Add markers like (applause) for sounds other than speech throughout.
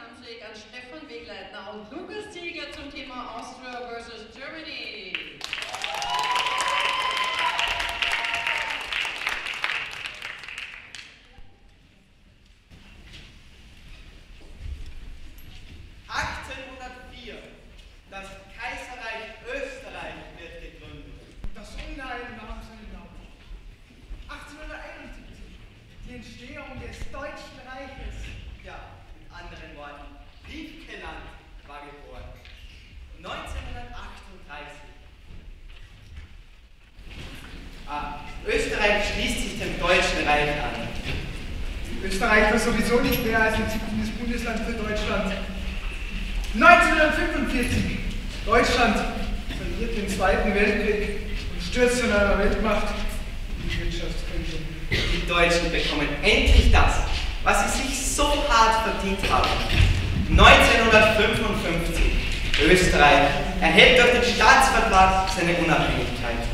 Handshake an Stefan Wegleitner und Lukas Ziegler zum Thema Austria versus Germany. Das Kaiserreich Österreich wird gegründet. Das Unheil nahm seinen Lauf. 1871, die Entstehung des Deutschen Reiches. Ja, in anderen Worten, Wiefkeland war geboren. 1938. Ah, Österreich schließt sich dem Deutschen Reich an. Österreich war sowieso nicht mehr als ein ziviles Bundesland für Deutschland. 1945. Deutschland verliert den Zweiten Weltkrieg und stürzt in einer Weltmacht in die Wirtschaftskrise. Die Deutschen bekommen endlich das, was sie sich so hart verdient haben. 1955. Österreich erhält durch den Staatsvertrag seine Unabhängigkeit.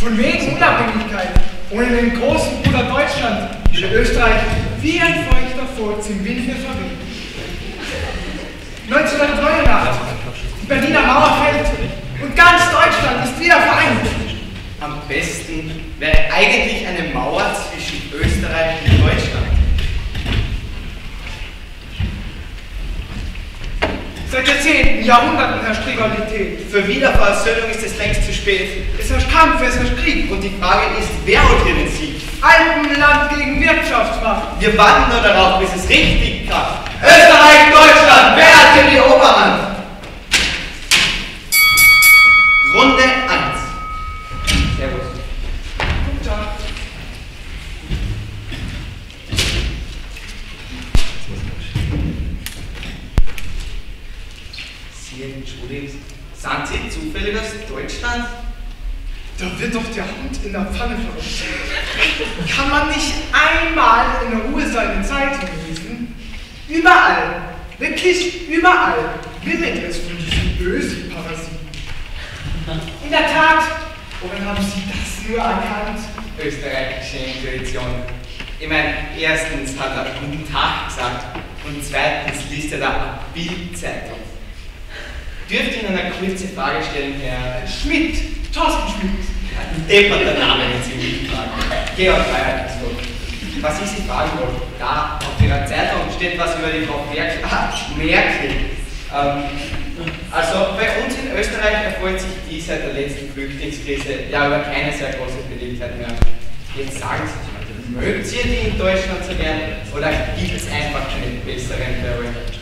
Von wegen Unabhängigkeit. Ohne den großen Bruder Deutschland würde Österreich wie ein feuchter Furz im Winde verweht. 1989. Die Berliner Mauer fällt und ganz Deutschland ist wieder vereint. Am besten wäre eigentlich eine Mauer zwischen Österreich und Deutschland. Seit Jahrhunderten herrscht Rivalität. Für Wiederversöhnung ist es längst zu spät. Es herrscht Kampf, es herrscht Krieg. Und die Frage ist, wer holt hier den Sieg? Alpenland gegen Wirtschaftsmacht. Wir warten nur darauf, bis es richtig kracht. Österreich, Deutschland, wer hat hier die Oberhand? Runde 1. Servus. Guten Tag. Sie, entschuldigen Sie, sind Sie zufällig aus Deutschland? Da wird doch der Hund in der Pfanne verrückt. Kann man nicht einmal in der Ruhe seine Zeitung lesen? Überall, wirklich überall, wimmelt es von diesen bösen Parasiten. In der Tat, woran haben Sie das nur erkannt? Österreichische Intuition. Ich meine, erstens hat er guten Tag gesagt und zweitens liest er da Bildzeitung. Dürfte Ihnen eine kurze Frage stellen, Herr Schmidt, Thorsten Schmidt. Depperter Name, wenn Sie mich fragen. Georg Freiheit ist gut. Was ich Sie fragen wollte, da auf Ihrer Zeitung steht was über die Frau Merkel. Ah, Merkel. Ähm, also bei uns in Österreich erfreut sich die seit der letzten Flüchtlingskrise ja über keine sehr große Beliebtheit mehr. Jetzt sagen Sie mal, mögt ihr die in Deutschland so gern oder gibt es einfach keine besseren für euch?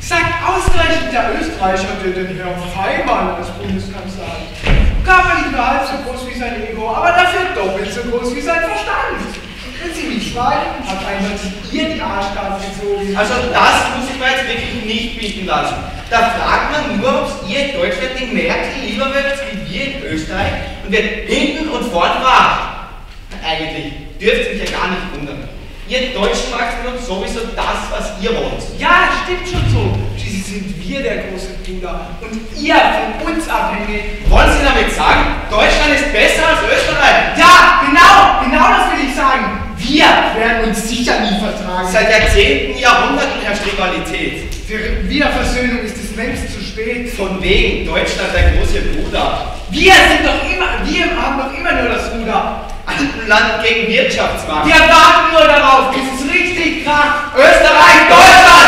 Sagt ausgerechnet der Österreicher, der den Herrn Feimann als Bundeskanzler hat. Körperlich nur halb so groß wie sein Ego, aber dafür doppelt so groß wie sein Verstand. Wenn Sie mich fragen, hat eindeutig ihr die Arschkarte gezogen. Also das muss ich mir jetzt wirklich nicht bieten lassen. Da fragt man nur, ob ihr in Deutschland die Merkel lieber mögt wie wir in Österreich und wird hinten und vorn verarscht. Eigentlich dürft ihr mich ja gar nicht wundern. Ihr Deutschen macht von uns sowieso das, was ihr wollt. Ja, stimmt schon so. Schließlich sind wir der große Bruder und ihr von uns abhängig. Wollen Sie damit sagen, Deutschland ist besser als Österreich? Ja, genau, genau das will ich sagen. Wir werden uns sicher nie vertragen. Seit Jahrzehnten, Jahrhunderten herrscht Rivalität. Für Wiederversöhnung ist es längst zu spät. Von wegen Deutschland der große Bruder. Wir sind doch immer, wir haben doch immer nur das Ruder. Alpenland gegen Wirtschaftsmacht. Wir warten nur darauf, bis es richtig kracht. Österreich, Deutschland,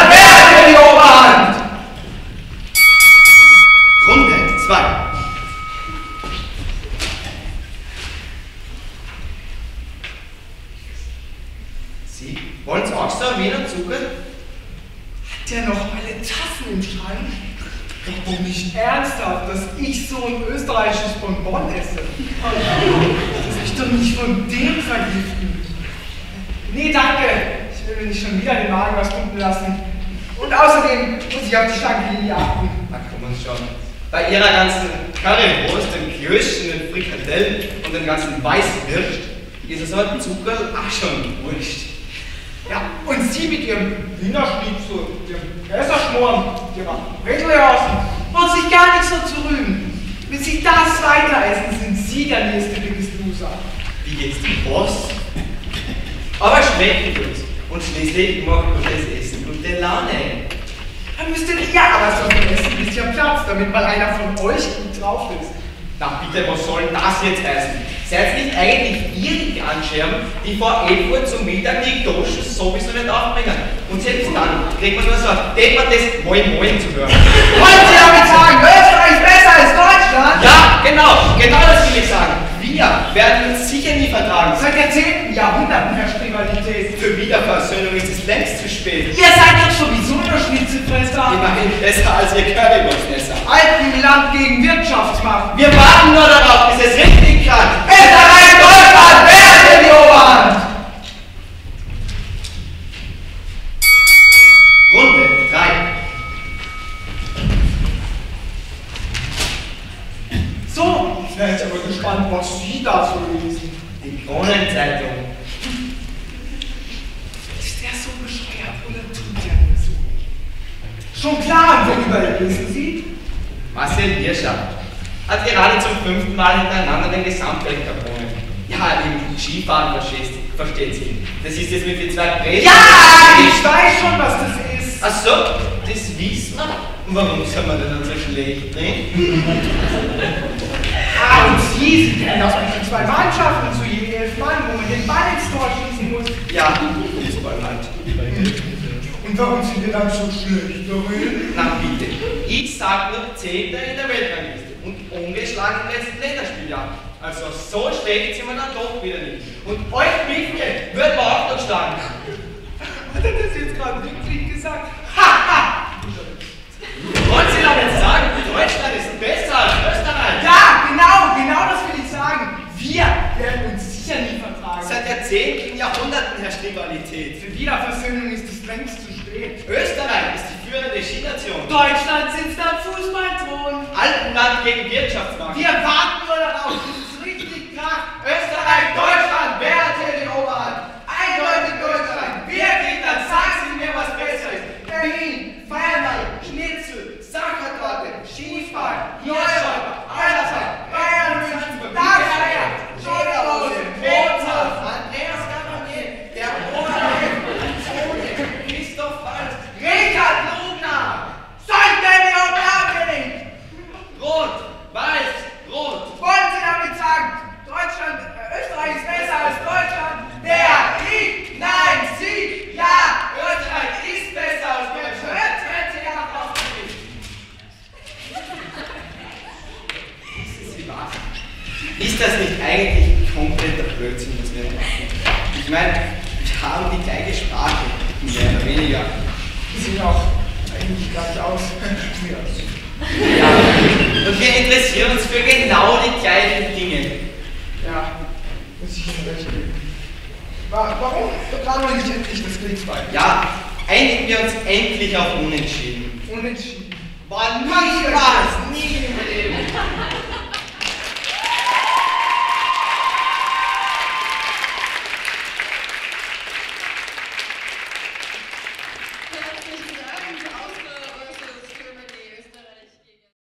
Im Schrank? Doch nicht ernsthaft, dass ich so ein österreichisches Bonbon esse. Dass ich doch nicht von dem vergiften. Nee, danke. Ich will mir nicht schon wieder den Magen was pumpen lassen. Und außerdem muss ich auf die schlanke Linie achten. Na komm uns schon. Bei ihrer ganzen Currywurst, den Klößchen, den Frikadellen und den ganzen Weißwürst ist es halt Zucker auch schon wurscht. Ja, und Sie mit Ihrem Wiener Schnitzel, Ihrem Messerschmoren, Ihrer Brettelhausen, brauchen sich gar nicht so zu rühmen. Wenn Sie das weiter essen, sind Sie der nächste Biggest Loser. Wie geht's dem Boss? Aber schmeckt gut. Und schließlich macht gutes Essen gute Laune. Ja, aber so ein Essen ist ja Platz, damit mal einer von euch gut drauf ist. Na bitte, was soll das jetzt heißen? Seid nicht eigentlich ihr die Anscherben, die vor 11 Uhr zum Mittag die Doschen sowieso nicht aufbringen? Und selbst dann kriegt man nur so deppertes Moin Moin zu hören. Wollen Sie damit sagen, Österreich ist besser als Deutschland? Ja, genau, genau das will ich sagen. Wir werden uns sicher nie vertragen. Seit Jahrzehnten, Jahrhunderten herrscht Rivalität. Für Wiederversöhnung ist es längst zu spät. Ihr seid doch sowieso nur Schnitzelfresser. Immerhin besser als ihr Currywurstesser. Alpenland gegen Wirtschaftsmacht. Wir warten nur darauf, bis es richtig klappt. Österreich, Deutschland, wer hat die Oberhand? Runde 3. So, ich wäre jetzt aber gespannt, was Sie da so lesen. Die Kronenzeitung. Schon klar, worüber lesen Sie? Marcel Hirscher hat gerade zum fünften Mal hintereinander den Gesamtweltcup gewonnen. Ja, im Skifahren versteht, versteht sie. Das ist jetzt mit den zwei Brezen. Ja, ich weiß schon, was das ist. Ach so, das wissen wir. Warum sind wir denn dann so schlecht drin? (laughs) Ah, und Sie, Sie kennen auch die zwei Mannschaften zu je elf Mann, wo man den Ball ins Tor schießen muss. Ja, warum sind wir dann so schlecht darin? Na bitte, ich sag nur Zehnter in der Weltrangliste und ungeschlagen im letzten Länderspieljahr. Also so schlecht sind wir dann doch wieder nicht. Und euch Biffke wird man auch noch schlagen. Hat er das jetzt gerade wirklich gesagt? Haha! Wollen Sie damit sagen, Deutschland ist besser als Österreich? Ja, genau, genau das will ich sagen. Wir werden uns sicher nie vertragen. Seit Jahrzehnten, Jahrhunderten herrscht Rivalität. Für Wiederversöhnung ist es längst zu spät. Österreich ist die führende Skination. Deutschland sitzt am Fußballthron. Alpenland gegen Wirtschaftsmacht. Wir warten nur darauf, bis es richtig kracht. Österreich, Deutschland, wer hat hier die Oberhand? Eindeutig Deutschland. Wer kriegt dann? Sagen Sie mir, was besser ist. Berlin, Feierabend, Schnitzel, Sachertorte, Skifahren, Neuschauer, Eilersheim, Bayern München, Darmstadt, Schoderhose, Mozart, Andreas Gabanier, der Oberleib, Zone, Christoph Walz, Richard Lugner. Sollte die Oberhand Rot, Weiß, Rot. Wollen Sie damit sagen, Deutschland, äh, Österreich ist besser als Deutschland? Wer? Ich? Nein, Sie? Ja, Österreich ist besser als Deutschland. Jetzt werden Sie ja noch aufgeregt. Wissen Sie was? Ist das nicht eigentlich kompletter Blödsinn, was wir machen? Ich meine, wir haben die gleiche Sprache, mehr oder weniger. Die sehen auch eigentlich gleich aus. Ja. Und wir interessieren uns für genau die gleichen Dinge. ja, muss ich Ihnen recht geben. Wa- Warum begraben wir nicht endlich das Kriegsbein? Ja, einigen wir uns endlich auf Unentschieden. Unentschieden. War nie was.